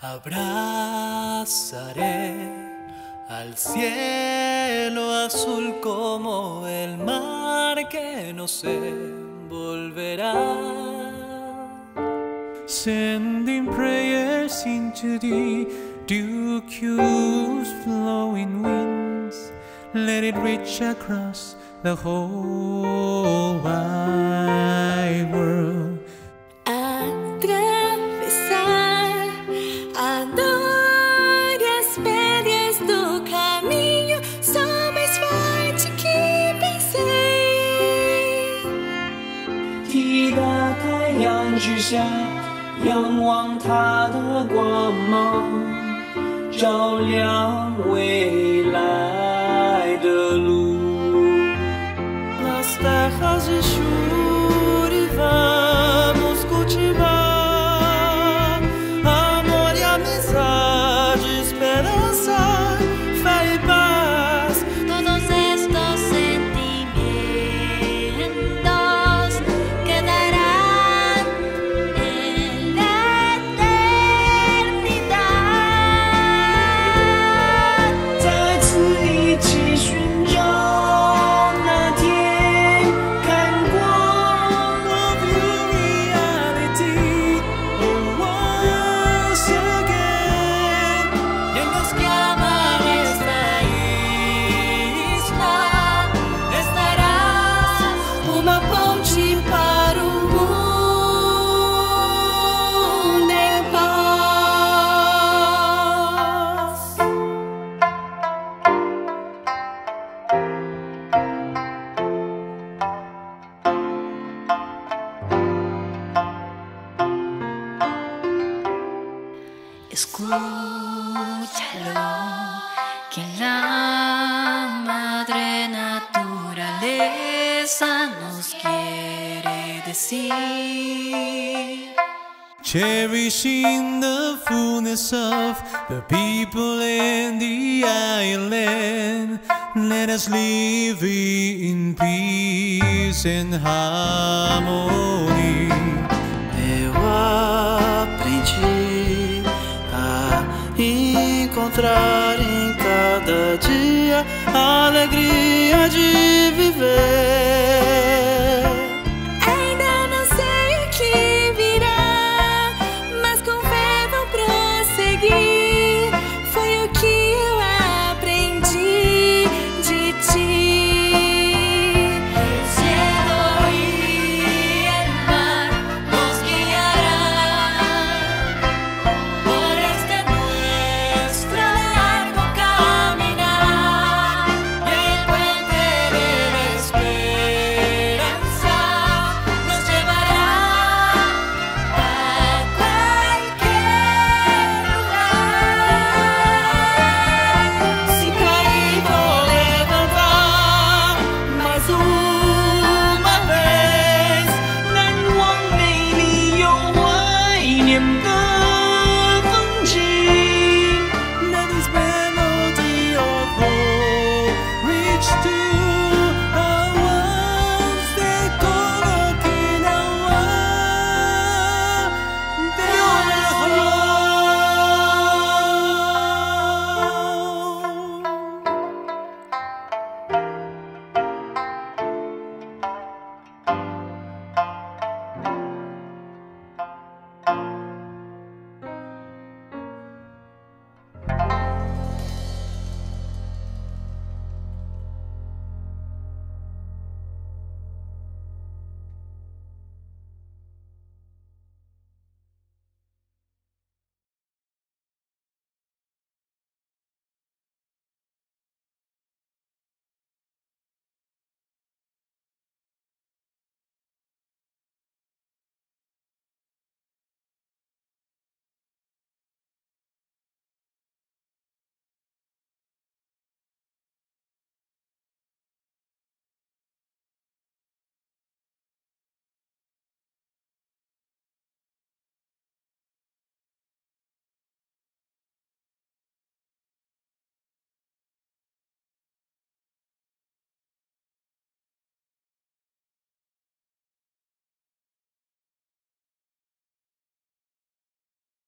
Abrazaré al cielo azul como el mar que no se volverá. Sending prayers into the dew flowing winds. Let it reach across the whole wide world. 之下，仰望他的光芒，照亮未来。Cherishing the fullness of the people in the island. Let us live in peace and harmony. encontrar em cada dia a alegria de viver.